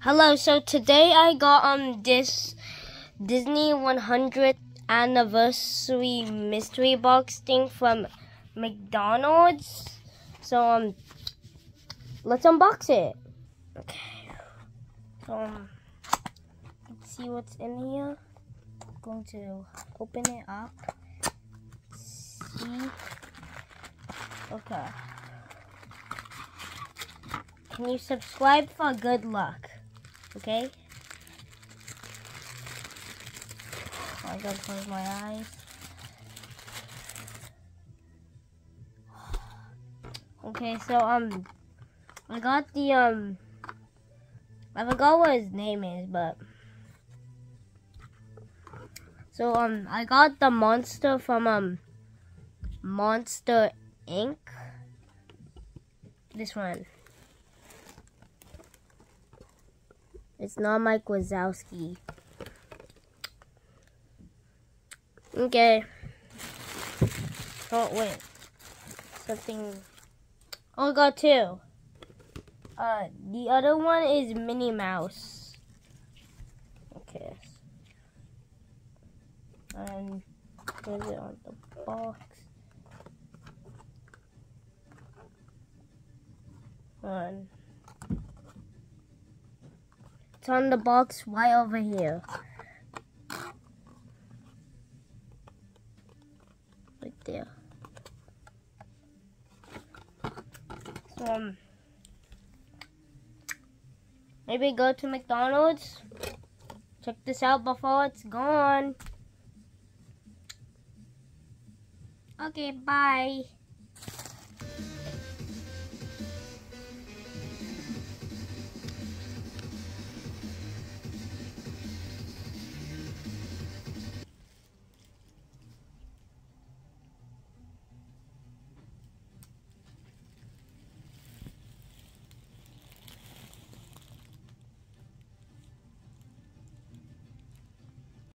Hello, so today I got um this Disney 100th anniversary mystery box thing from McDonald's. So um let's unbox it. Okay. So um let's see what's in here. I'm going to open it up. See. Okay. Can you subscribe for good luck? Okay? I gotta close my eyes. Okay, so um I got the um I forgot what his name is, but so um I got the monster from um Monster Inc. This one. It's not Mike Wazowski. Okay. Oh, wait. Something. Oh, I got two. Uh, the other one is Minnie Mouse. Okay. And where's it on the box? One. It's on the box right over here. Right there. So, um, maybe go to McDonald's. Check this out before it's gone. Okay, bye.